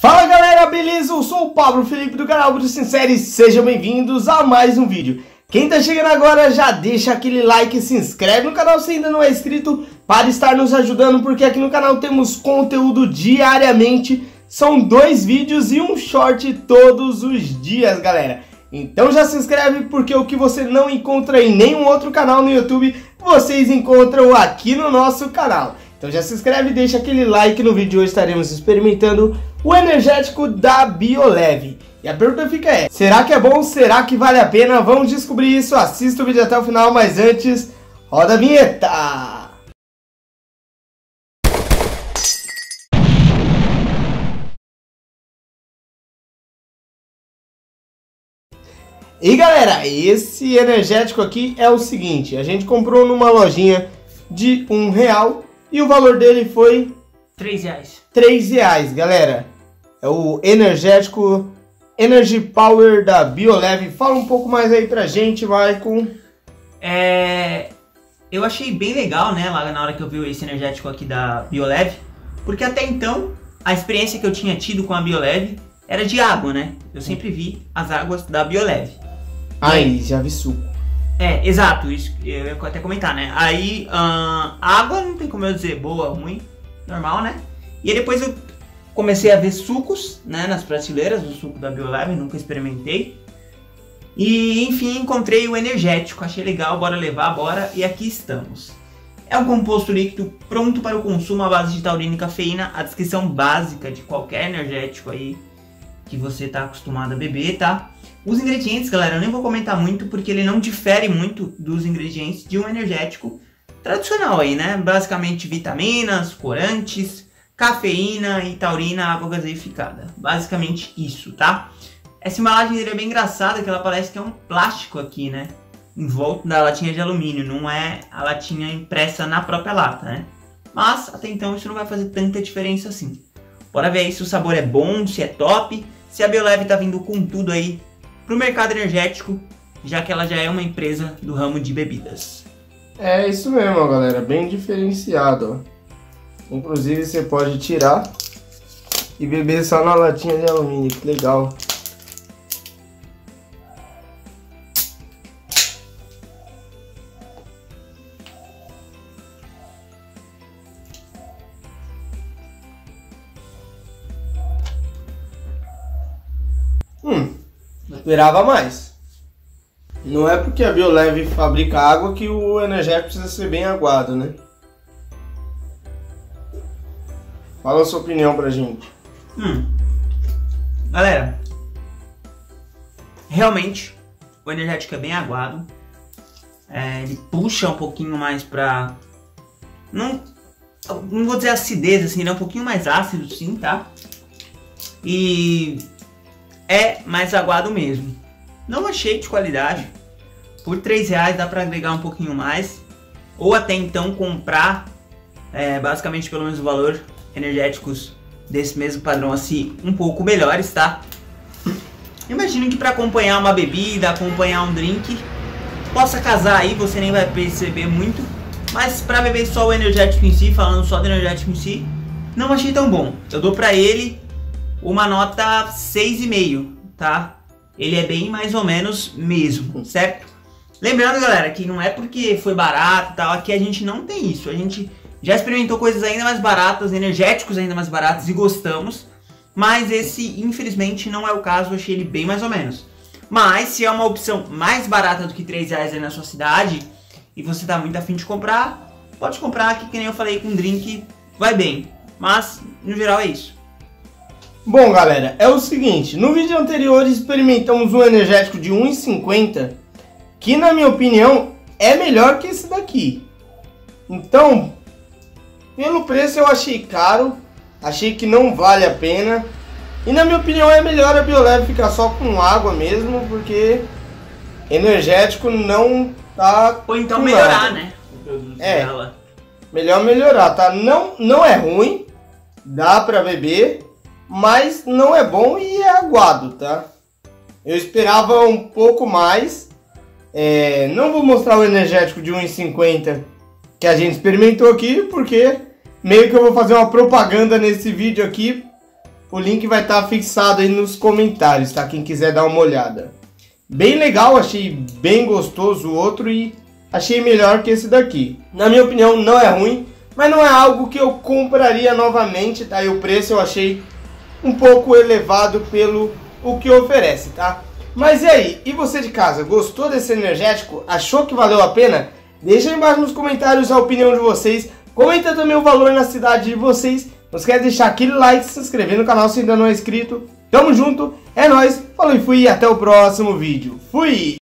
Fala galera, beleza? Eu sou o Pablo Felipe do canal Bruce Sincero e sejam bem-vindos a mais um vídeo. Quem tá chegando agora já deixa aquele like e se inscreve no canal se ainda não é inscrito para estar nos ajudando, porque aqui no canal temos conteúdo diariamente, são dois vídeos e um short todos os dias, galera. Então já se inscreve porque o que você não encontra em nenhum outro canal no YouTube, vocês encontram aqui no nosso canal. Então já se inscreve e deixa aquele like no vídeo de hoje estaremos experimentando o energético da Bioleve. E a pergunta fica é, será que é bom? Será que vale a pena? Vamos descobrir isso, assista o vídeo até o final, mas antes, roda a vinheta! E galera, esse energético aqui é o seguinte, a gente comprou numa lojinha de um real e o valor dele foi 3 reais. 3 reais, galera. É o energético Energy Power da Bioleve. Fala um pouco mais aí pra gente, Maicon. É, eu achei bem legal, né, lá na hora que eu vi esse energético aqui da Bioleve, porque até então a experiência que eu tinha tido com a Bioleve era de água, né? Eu sempre vi as águas da Bioleve. Aí, já vi suco. É, exato, isso eu ia até comentar, né? Aí, ahn, água não tem como eu dizer boa, ruim, normal, né? E depois eu comecei a ver sucos, né, nas prateleiras, o suco da Biolab, nunca experimentei. E enfim, encontrei o energético, achei legal, bora levar, bora, e aqui estamos. É um composto líquido pronto para o consumo à base de taurina e cafeína, a descrição básica de qualquer energético aí que você está acostumado a beber, tá? Os ingredientes, galera, eu nem vou comentar muito porque ele não difere muito dos ingredientes de um energético tradicional aí, né? Basicamente vitaminas, corantes, cafeína e taurina, água gaseificada. Basicamente isso, tá? Essa embalagem dele é bem engraçada, que ela parece que é um plástico aqui, né? Em volta da latinha de alumínio, não é a latinha impressa na própria lata, né? Mas até então isso não vai fazer tanta diferença assim. Bora ver aí se o sabor é bom, se é top, se a Bioleve tá vindo com tudo aí pro mercado energético, já que ela já é uma empresa do ramo de bebidas. É isso mesmo, galera. Bem diferenciado. Inclusive você pode tirar e beber só na latinha de alumínio, que legal. Hum, esperava mais. Não é porque a Bioleve fabrica água que o energético precisa ser bem aguado, né? Fala a sua opinião pra gente. Hum. Galera, realmente o energético é bem aguado. É, ele puxa um pouquinho mais pra. Não, não vou dizer acidez, assim, ele é um pouquinho mais ácido, sim, tá? E é mais aguado mesmo. Não achei de qualidade. Por 3 reais dá pra agregar um pouquinho mais. Ou até então comprar é, basicamente pelo mesmo valor energéticos desse mesmo padrão assim um pouco melhores, tá? Imagino que para acompanhar uma bebida, acompanhar um drink, possa casar aí, você nem vai perceber muito. Mas para beber só o energético em si, falando só do energético em si, não achei tão bom. Eu dou para ele uma nota 6,5, tá? Ele é bem mais ou menos mesmo, certo? Lembrando, galera, que não é porque foi barato e tal, aqui a gente não tem isso. A gente já experimentou coisas ainda mais baratas, energéticos ainda mais baratos e gostamos. Mas esse, infelizmente, não é o caso. Eu achei ele bem mais ou menos. Mas se é uma opção mais barata do que 3 reais aí na sua cidade e você tá muito afim de comprar, pode comprar que, que nem eu falei, com drink vai bem. Mas, no geral, é isso. Bom, galera, é o seguinte. No vídeo anterior experimentamos um energético de 1,50 que, na minha opinião, é melhor que esse daqui. Então, pelo preço eu achei caro, achei que não vale a pena. E na minha opinião é melhor a Bioleve ficar só com água mesmo, porque energético não tá. Ou então melhorar, nada. né? É. Melhor melhorar, tá? Não, não é ruim, dá pra beber, mas não é bom e é aguado, tá? Eu esperava um pouco mais. É, não vou mostrar o energético de 1,50 que a gente experimentou aqui, porque meio que eu vou fazer uma propaganda nesse vídeo aqui o link vai estar tá fixado aí nos comentários, tá? Quem quiser dar uma olhada. Bem legal, achei bem gostoso o outro e achei melhor que esse daqui. Na minha opinião, não é ruim, mas não é algo que eu compraria novamente, tá? E o preço eu achei um pouco elevado pelo o que oferece, tá? Mas e aí? E você de casa, gostou desse energético? Achou que valeu a pena? Deixa aí embaixo nos comentários a opinião de vocês. Comenta também o valor na cidade de vocês. Não esquece de deixar aquele like, se inscrever no canal se ainda não é inscrito. Tamo junto, é nóis, falou e fui até o próximo vídeo. Fui!